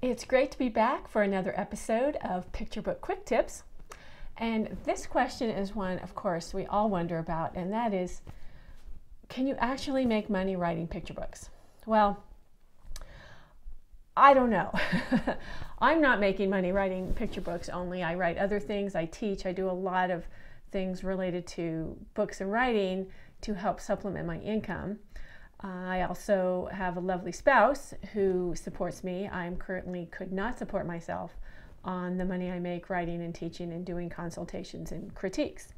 It's great to be back for another episode of Picture Book Quick Tips. And this question is one, of course, we all wonder about, and that is can you actually make money writing picture books? Well, I don't know. I'm not making money writing picture books only. I write other things, I teach, I do a lot of things related to books and writing to help supplement my income. I also have a lovely spouse who supports me. I currently could not support myself on the money I make writing and teaching and doing consultations and critiques.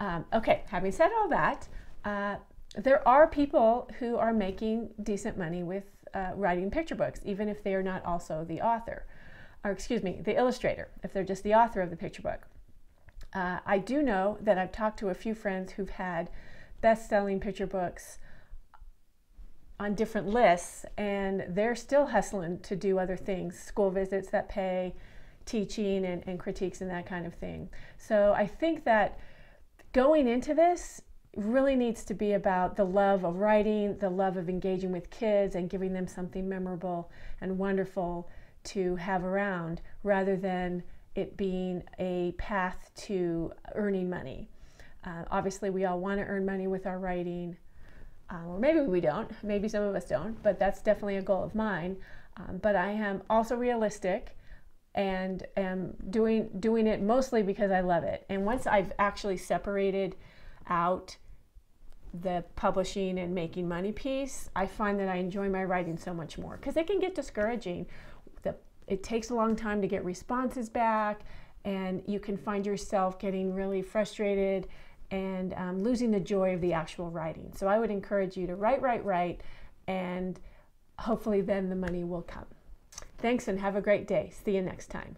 Um, okay, having said all that, uh, there are people who are making decent money with uh, writing picture books, even if they are not also the author, or excuse me, the illustrator, if they're just the author of the picture book. Uh, I do know that I've talked to a few friends who've had best selling picture books on different lists, and they're still hustling to do other things school visits that pay, teaching, and, and critiques, and that kind of thing. So I think that going into this, really needs to be about the love of writing, the love of engaging with kids and giving them something memorable and wonderful to have around rather than it being a path to earning money. Uh, obviously, we all want to earn money with our writing, um, or maybe we don't, maybe some of us don't, but that's definitely a goal of mine. Um, but I am also realistic and am doing doing it mostly because I love it. And once I've actually separated out the publishing and making money piece, I find that I enjoy my writing so much more because it can get discouraging. The, it takes a long time to get responses back, and you can find yourself getting really frustrated and um, losing the joy of the actual writing. So I would encourage you to write, write, write, and hopefully then the money will come. Thanks and have a great day. See you next time.